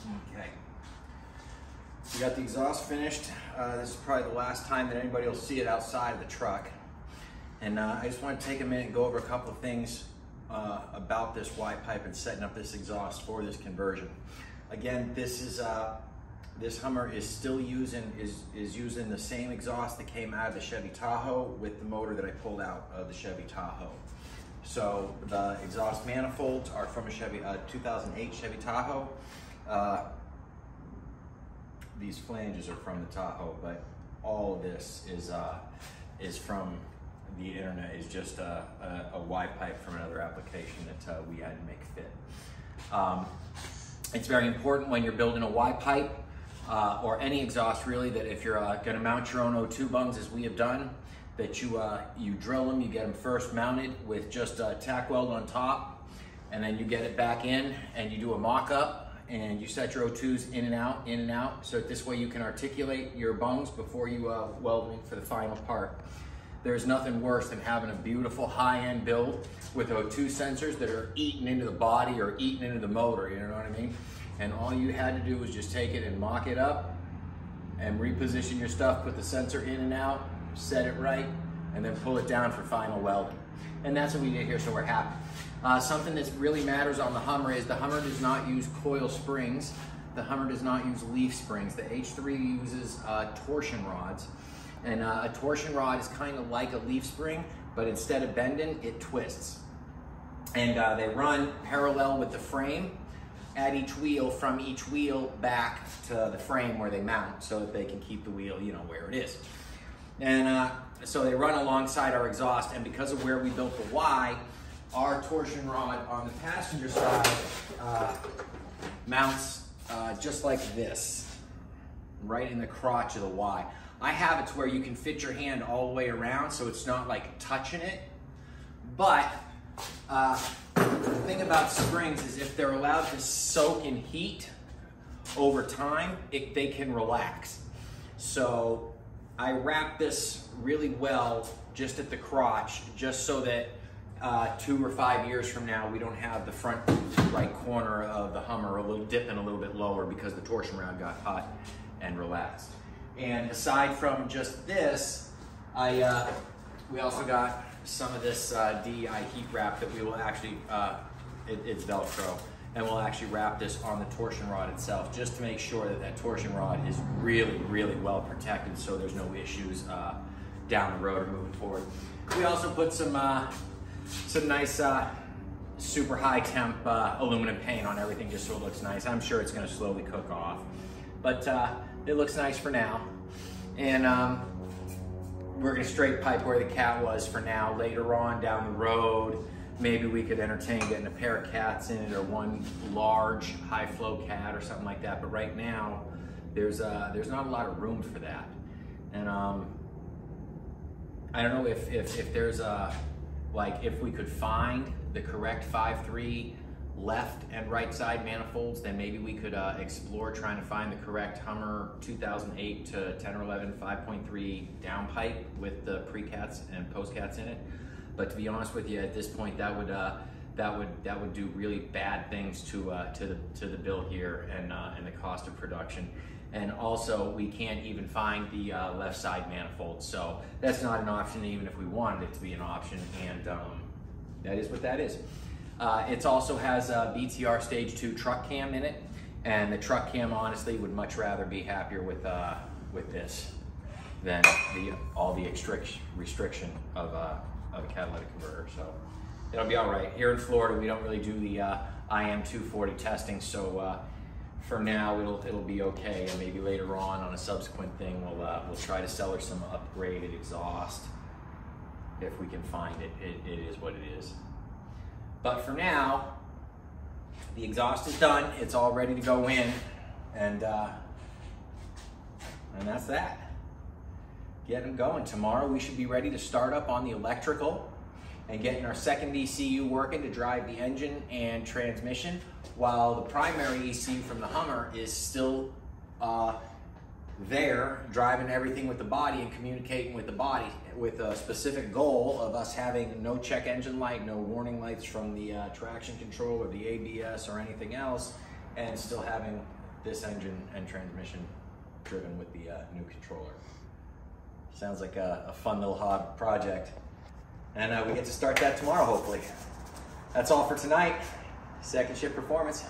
Okay. We got the exhaust finished. Uh, this is probably the last time that anybody will see it outside of the truck. And uh, I just want to take a minute and go over a couple of things uh, about this Y pipe and setting up this exhaust for this conversion. Again, this is uh, this Hummer is still using is is using the same exhaust that came out of the Chevy Tahoe with the motor that I pulled out of the Chevy Tahoe. So the exhaust manifolds are from a Chevy uh, 2008 Chevy Tahoe. Uh, these flanges are from the Tahoe, but all of this is uh, is from the internet. Is just a, a, a Y pipe from another application that uh, we had to make fit. Um, it's very important when you're building a Y pipe uh, or any exhaust really that if you're uh, going to mount your own O2 bungs as we have done, that you uh, you drill them, you get them first mounted with just a tack weld on top, and then you get it back in and you do a mock-up and you set your O2s in and out, in and out, so this way you can articulate your bungs before you uh, weld for the final part. There's nothing worse than having a beautiful high-end build with O2 sensors that are eating into the body or eating into the motor, you know what I mean? And all you had to do was just take it and mock it up and reposition your stuff, put the sensor in and out, set it right, and then pull it down for final welding. And that's what we did here, so we're happy. Uh, something that really matters on the Hummer is the Hummer does not use coil springs. The Hummer does not use leaf springs. The H3 uses uh, torsion rods. And uh, a torsion rod is kind of like a leaf spring, but instead of bending, it twists. And uh, they run parallel with the frame at each wheel from each wheel back to the frame where they mount so that they can keep the wheel, you know, where it is. And uh, so they run alongside our exhaust, and because of where we built the Y, our torsion rod on the passenger side uh, mounts uh, just like this, right in the crotch of the Y. I have it to where you can fit your hand all the way around so it's not like touching it. But uh, the thing about springs is if they're allowed to soak in heat over time, it, they can relax. So I wrap this really well just at the crotch, just so that uh, two or five years from now, we don't have the front right corner of the Hummer a little dipping a little bit lower because the torsion rod got hot and relaxed. And aside from just this, I uh, we also got some of this uh, DEI heat wrap that we will actually, uh, it, it's Velcro, and we'll actually wrap this on the torsion rod itself just to make sure that that torsion rod is really, really well protected so there's no issues uh, down the road or moving forward. We also put some uh, some nice uh, super high temp uh, aluminum paint on everything just so it looks nice. I'm sure it's gonna slowly cook off, but uh, it looks nice for now. And um, we're gonna straight pipe where the cat was for now. Later on down the road, maybe we could entertain getting a pair of cats in it or one large high flow cat or something like that. But right now, there's uh, there's not a lot of room for that. And um, I don't know if, if, if there's a, like if we could find the correct 5.3 left and right side manifolds, then maybe we could uh, explore trying to find the correct Hummer 2008 to 10 or 11 5.3 downpipe with the pre-cats and post-cats in it. But to be honest with you, at this point, that would uh, that would that would do really bad things to uh, to the to the bill here and uh, and the cost of production. And also, we can't even find the uh, left side manifold, so that's not an option even if we wanted it to be an option. And um, that is what that is. Uh, it also has a BTR Stage 2 truck cam in it, and the truck cam honestly would much rather be happier with, uh, with this than the, all the restriction of, uh, of a catalytic converter. So it'll be all right. Here in Florida, we don't really do the uh, IM240 testing, so uh, for now it'll it'll be okay. And maybe later on on a subsequent thing, we'll uh, we'll try to sell her some upgraded exhaust if we can find it. It, it is what it is. But for now, the exhaust is done. It's all ready to go in, and uh, and that's that. Get them going. Tomorrow we should be ready to start up on the electrical and getting our second ECU working to drive the engine and transmission, while the primary ECU from the Hummer is still uh, there, driving everything with the body and communicating with the body with a specific goal of us having no check engine light, no warning lights from the uh, traction control or the ABS or anything else, and still having this engine and transmission driven with the uh, new controller. Sounds like a, a fun little hobby project. And uh, we get to start that tomorrow, hopefully. That's all for tonight. Second shift performance.